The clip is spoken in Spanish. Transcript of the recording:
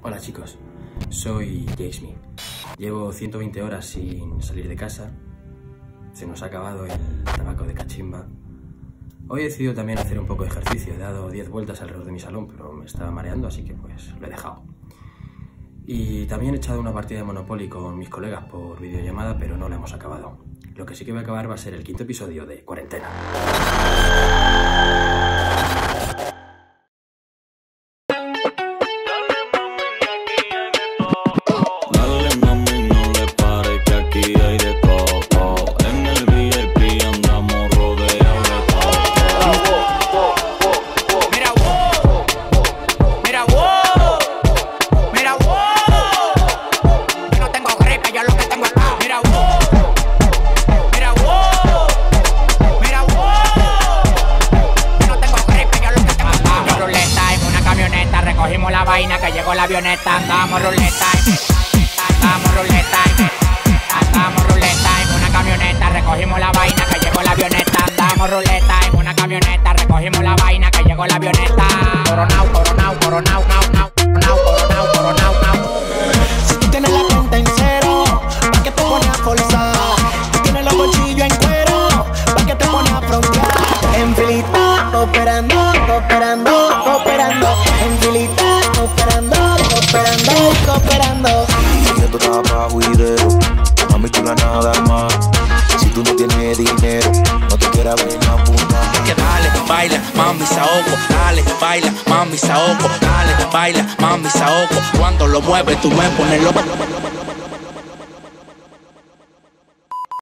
Hola chicos, soy Jasmine. Llevo 120 horas sin salir de casa. Se nos ha acabado el tabaco de cachimba. Hoy he decidido también hacer un poco de ejercicio. He dado 10 vueltas alrededor de mi salón, pero me estaba mareando, así que pues lo he dejado. Y también he echado una partida de Monopoly con mis colegas por videollamada, pero no la hemos acabado. Lo que sí que voy a acabar va a ser el quinto episodio de Cuarentena. Recogimos la vaina que llegó la avioneta. Andamos ruleta, andamos ruleta, andamos ruleta en una camioneta, recogimos la vaina que llegó la avioneta. Andamos ruleta en una camioneta, recogimos la vaina que llegó la avioneta. Coronao, coronao, coronao, nao, nao, coronao, coronao, coronao, nao. Si tú tienes la cuenta en cero, ¿pa' qué te pones a forzar? Si tienes los bolsillos en cuero, ¿pa' qué te pones a frontear? En filita, operando, operando, operando. En filita, operando, operando, operando. Si esto está pa' juidero, mami chula nada más. Si tú no tienes dinero, no te quieras ver más puta. que dale, baila, mami saoco, dale, baila, mami saoco, dale, baila, mami saoco. Cuando lo mueves tú me pones loco.